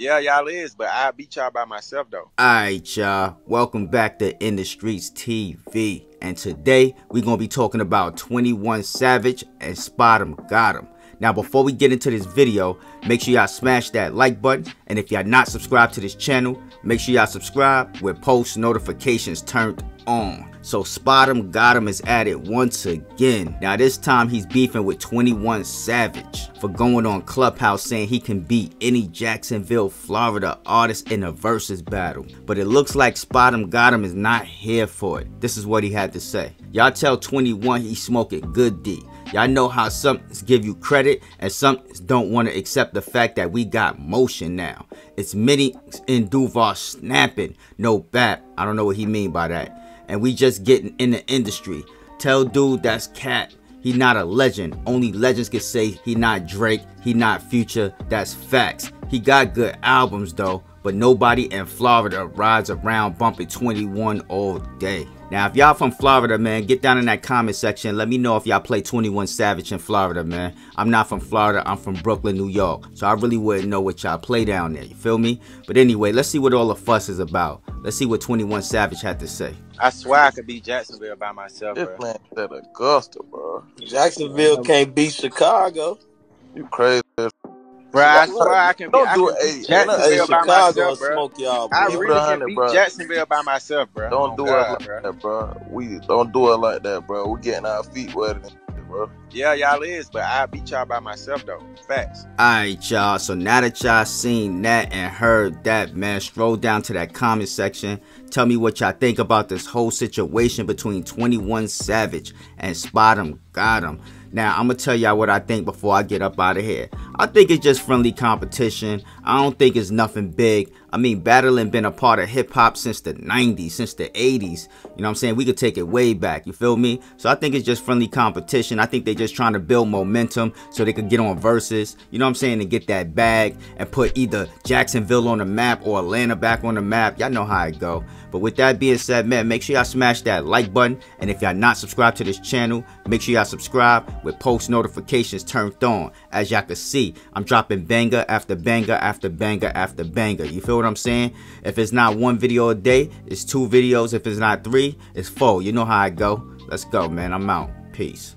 Yeah, y'all is, but I beat y'all by myself though. Alright, y'all. Welcome back to InTheStreetzTV. And today we're gonna be talking about 21 Savage and Spot 'em Got 'em. Now, before we get into this video, make sure y'all smash that like button. And if y'all not subscribed to this channel, make sure y'all subscribe with post notifications turned on. So SpotemGottem is at it once again. Now this time he's beefing with 21 Savage for going on Clubhouse saying he can beat any Jacksonville, Florida artist in a versus battle. But it looks like SpotemGottem is not here for it. This is what he had to say. Y'all tell 21 he's smoking good D. Y'all know how some give you credit and some don't want to accept the fact that we got motion now. It's many in Duval snapping, no bat. I don't know what he mean by that and we just getting in the industry. Tell dude that's cat. He not a legend. Only legends can say he not Drake, he not Future. That's facts. He got good albums though, but nobody in Florida rides around bumping 21 all day. Now, if y'all from Florida, man, get down in that comment section. Let me know if y'all play 21 Savage in Florida, man. I'm not from Florida. I'm from Brooklyn, New York. So I really wouldn't know what y'all play down there. You feel me? But anyway, let's see what all the fuss is about. Let's see what 21 Savage had to say. I swear I could beat Jacksonville by myself, This bro. man at Augusta, bro. Jacksonville can't beat Chicago. You crazy. Bro, I swear I can beat, Don't I do can it. beat Hey, Hey, Jacksonville by Chicago myself, bro. smoke y'all. Bro. Keep it really can hundred, beat bro. Jacksonville by myself, bro. Don't Oh, do God, it bro. that, bro. We don't do it like that, bro. We getting our feet wet bro. Yeah, y'all is, but I beat y'all by myself though. Facts. Alright, y'all. So now that y'all seen that and heard that, man, stroll down to that comment section. Tell me what y'all think about this whole situation between 21 Savage and Spot him, got him. Now, I'm gonna tell y'all what I think before I get up out of here. I think it's just friendly competition. I don't think it's nothing big. I mean, battling been a part of hip hop since the 90s, since the 80s. You know what I'm saying? We could take it way back. You feel me? So I think it's just friendly competition. I think they just trying to build momentum so they could get on verses. You know what I'm saying? And get that bag and put either Jacksonville on the map or Atlanta back on the map. Y'all know how it go. But with that being said, man, make sure y'all smash that like button. And if y'all not subscribed to this channel, make sure y'all subscribe with post notifications turned on. As y'all can see, I'm dropping banger after banger after banger after banger. You feel what I'm saying? If it's not one video a day, it's two videos. If it's not three, it's four. You know how I go. Let's go, man. I'm out. Peace.